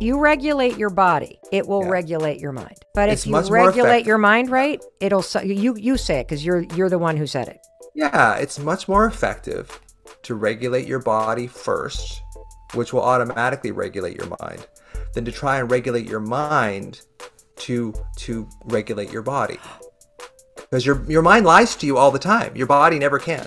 you regulate your body, it will Yeah. regulate your mind. But It's if you regulate your mind right, it'll you you say it because you're you're the one who said it. Yeah, it's much more effective to regulate your body first, which will automatically regulate your mind, than to try and regulate your mind to to regulate your body. Because your your mind lies to you all the time. Your body never can.